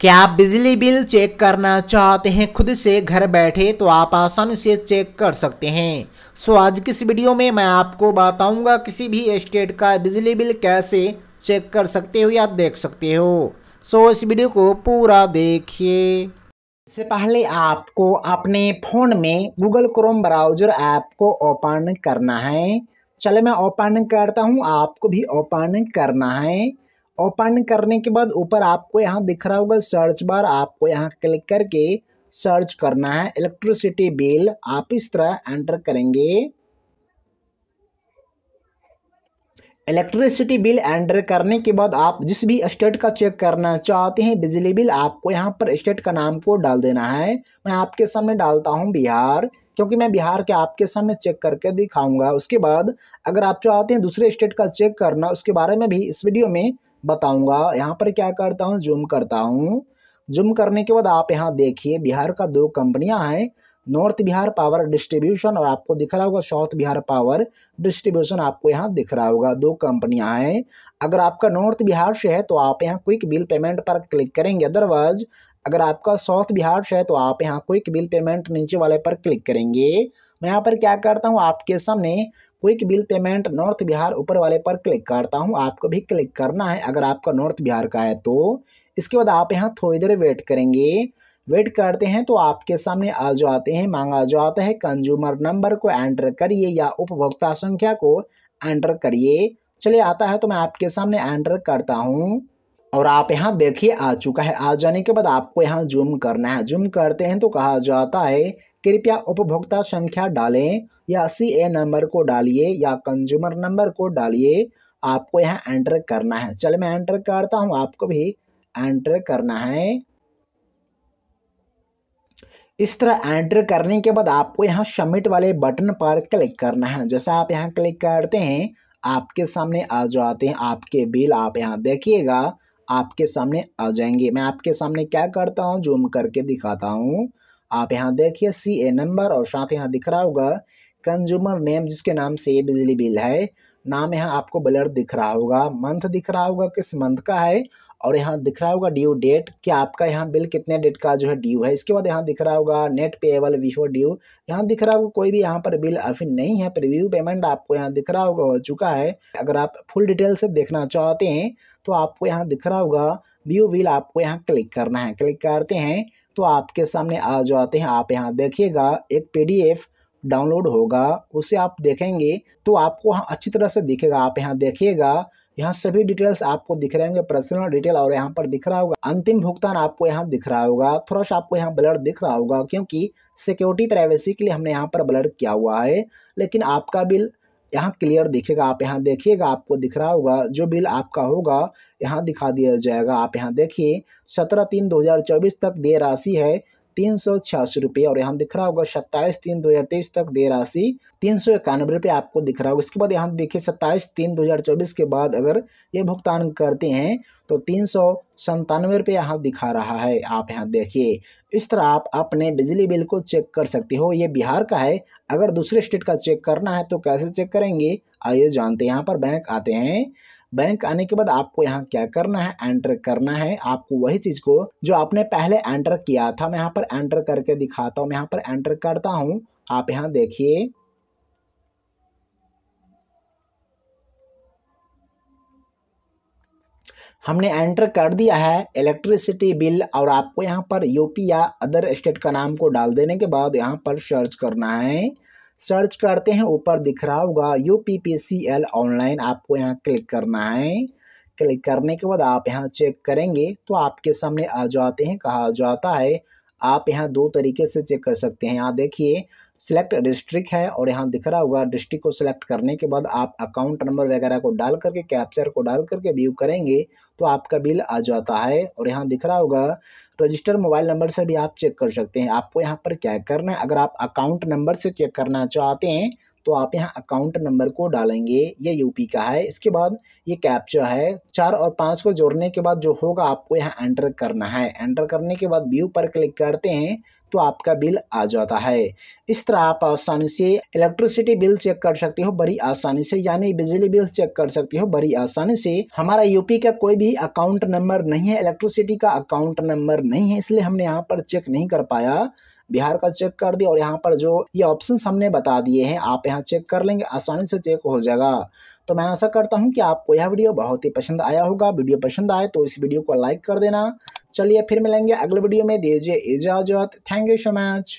क्या आप बिजली बिल चेक करना चाहते हैं? खुद से घर बैठे तो आप आसानी से चेक कर सकते हैं। सो, आज किस वीडियो में मैं आपको बताऊँगा किसी भी स्टेट का बिजली बिल कैसे चेक कर सकते हो या देख सकते हो। सो, इस वीडियो को पूरा देखिए। इससे पहले आपको अपने फ़ोन में गूगल क्रोम ब्राउज़र ऐप को ओपन करना है। चले, मैं ओपन करता हूँ। आपको भी ओपन करना है। ओपन करने के बाद ऊपर आपको यहाँ दिख रहा होगा सर्च बार आपको यहाँ क्लिक करके सर्च करना है। इलेक्ट्रिसिटी बिल आप इस तरह एंटर करेंगे। इलेक्ट्रिसिटी बिल एंटर करने के बाद आप जिस भी स्टेट का चेक करना चाहते हैं, बिजली बिल आपको यहाँ पर स्टेट का नाम को डाल देना है। मैं आपके सामने डालता हूँ बिहार, क्योंकि मैं बिहार के आपके सामने चेक करके दिखाऊँगा। उसके बाद अगर आप चाहते हैं दूसरे स्टेट का चेक करना, उसके बारे में भी इस वीडियो में बताऊँगा। यहाँ पर क्या करता हूँ? जूम करता हूँ। जूम करने के बाद आप यहाँ देखिए, बिहार का दो कंपनियाँ हैं। नॉर्थ बिहार पावर डिस्ट्रीब्यूशन और आपको दिख रहा होगा साउथ बिहार पावर डिस्ट्रीब्यूशन आपको यहाँ दिख रहा होगा। दो कंपनियाँ हैं। अगर आपका नॉर्थ बिहार से है तो आप यहाँ क्विक बिल पेमेंट पर क्लिक करेंगे। अदरवाइज़ अगर आपका साउथ बिहार से है तो आप यहाँ क्विक बिल पेमेंट नीचे वाले पर क्लिक करेंगे। मैं यहाँ पर क्या करता हूँ? आपके सामने quick bill payment north Bihar ऊपर वाले पर क्लिक करता हूँ। आपको भी क्लिक करना है अगर आपका नॉर्थ बिहार का है तो। इसके बाद आप यहाँ थोड़ी देर वेट करेंगे। वेट करते हैं तो आपके सामने आ जाते हैं, मांगा जाता है कंज्यूमर नंबर को एंटर करिए या उपभोक्ता संख्या को एंटर करिए। चलिए आता है तो मैं आपके सामने एंटर करता हूँ। और आप यहाँ देखिए आ चुका है। आ जाने के बाद आपको यहाँ जूम करना है। जूम करते हैं तो कहा जाता है कृपया उपभोक्ता संख्या डालें या सी ए नंबर को डालिए या कंज्यूमर नंबर को डालिए। आपको यहाँ एंटर करना है। चल मैं एंटर करता हूँ। आपको भी एंटर करना है। इस तरह एंटर करने के बाद आपको यहाँ सबमिट वाले बटन पर क्लिक करना है। जैसा आप यहाँ क्लिक करते हैं, आपके सामने आ जाते हैं, आपके बिल, आप यहाँ देखिएगा, आपके सामने आ जाएँगे। मैं आपके सामने क्या करता हूँ जूम करके दिखाता हूँ। आप यहाँ देखिए सी ए नंबर और साथ यहाँ दिख रहा होगा कंज्यूमर नेम जिसके नाम से ये बिजली बिल है, नाम यहाँ आपको ब्लर दिख रहा होगा मंथ दिख रहा होगा, किस मंथ का है, और यहाँ दिख रहा होगा ड्यू डेट कि आपका यहाँ बिल कितने डेट का जो है ड्यू है। इसके बाद यहाँ दिख रहा होगा नेट पेएबल बिफोर ड्यू यहाँ दिख रहा होगा कोई भी यहाँ पर बिल अभी नहीं है प्रीव्यू पेमेंट आपको यहाँ दिख रहा होगा, हो चुका है। अगर आप फुल डिटेल से देखना चाहते हैं तो आपको यहाँ दिख रहा होगा व्यू बिल आपको यहाँ क्लिक करना है। क्लिक करते हैं तो आपके सामने आ जाते हैं। आप यहाँ देखिएगा, एक पीडीएफ डाउनलोड होगा, उसे आप देखेंगे तो आपको वहाँ अच्छी तरह से दिखेगा। आप यहाँ देखिएगा, यहाँ सभी डिटेल्स आपको दिख रहे होंगे, पर्सनल डिटेल और यहाँ पर दिख रहा होगा। अंतिम भुगतान आपको यहाँ दिख रहा होगा। थोड़ा सा आपको यहाँ ब्लर दिख रहा होगा, क्योंकि सिक्योरिटी प्राइवेसी के लिए हमने यहाँ पर ब्लर किया हुआ है, लेकिन आपका बिल यहाँ क्लियर दिखेगा, आप यहाँ देखिएगा, आपको दिख रहा होगा, जो बिल आपका होगा, यहाँ दिखा दिया जाएगा। आप यहाँ देखिए, सत्रह तीन दो हज़ार चौबीस तक दे राशि है तीन सौ छियासी रुपये और यहाँ दिख रहा होगा सत्ताईस तीन दो हज़ार तेईस तक दे राशि तीन सौ इक्यानवे रुपये आपको दिख रहा होगा। इसके बाद यहाँ देखिए सत्ताईस तीन दो हज़ार चौबीस के बाद अगर ये भुगतान करते हैं तो तीन सौ संतानवे रुपये यहाँ दिखा रहा है। आप यहाँ देखिए, इस तरह आप अपने बिजली बिल को चेक कर सकते हो। ये बिहार का है। अगर दूसरे स्टेट का चेक करना है तो कैसे चेक करेंगे? आइए जानते हैं। यहाँ पर बैंक आते हैं। बैंक आने के बाद आपको यहाँ क्या करना है? एंटर करना है। आपको वही चीज़ को जो आपने पहले एंटर किया था, मैं यहाँ पर एंटर करके दिखाता हूँ। मैं यहाँ पर एंटर करता हूँ। आप यहाँ देखिए। हमने एंटर कर दिया है इलेक्ट्रिसिटी बिल और आपको यहाँ पर यूपी या अदर स्टेट का नाम को डाल देने के बाद यहाँ पर सर्च करना है। सर्च करते हैं, ऊपर दिख रहा होगा U P P C L online, आपको यहाँ क्लिक करना है। क्लिक करने के बाद आप यहाँ चेक करेंगे तो आपके सामने आ जाते हैं, कहा जाता है आप यहाँ दो तरीके से चेक कर सकते हैं। यहाँ देखिए सिलेक्ट डिस्ट्रिक्ट है और यहाँ दिख रहा होगा डिस्ट्रिक्ट को सिलेक्ट करने के बाद आप अकाउंट नंबर वगैरह को डाल करके कैप्चर को डाल करके व्यू करेंगे तो आपका बिल आ जाता है। और यहाँ दिख रहा होगा रजिस्टर मोबाइल नंबर से भी आप चेक कर सकते हैं। आपको यहाँ पर क्या करना है? अगर आप अकाउंट नंबर से चेक करना चाहते हैं तो आप यहाँ अकाउंट नंबर को डालेंगे, ये यूपी का है। इसके बाद ये कैप्चा है। चार और पाँच को जोड़ने के बाद जो होगा, आपको यहाँ एंटर करना है। एंटर करने के बाद व्यू पर क्लिक करते हैं तो आपका बिल आ जाता है। इस तरह आप आसानी से इलेक्ट्रिसिटी बिल चेक कर सकते हो, बड़ी आसानी से, यानी बिजली बिल चेक कर सकते हो, बड़ी आसानी से। हमारा यूपी का कोई भी अकाउंट नंबर नहीं है इलेक्ट्रिसिटी का अकाउंट नंबर नहीं है, इसलिए हमने यहाँ पर चेक नहीं कर पाया। बिहार का चेक कर दिया और यहाँ पर जो ये ऑप्शन हमने बता दिए हैं, आप यहाँ चेक कर लेंगे, आसानी से चेक हो जाएगा। तो मैं आशा करता हूँ कि आपको यह वीडियो बहुत ही पसंद आया होगा। वीडियो पसंद आए तो इस वीडियो को लाइक कर देना। चलिए फिर मिलेंगे अगले वीडियो में। दीजिए इजाज़त। Thank you so much.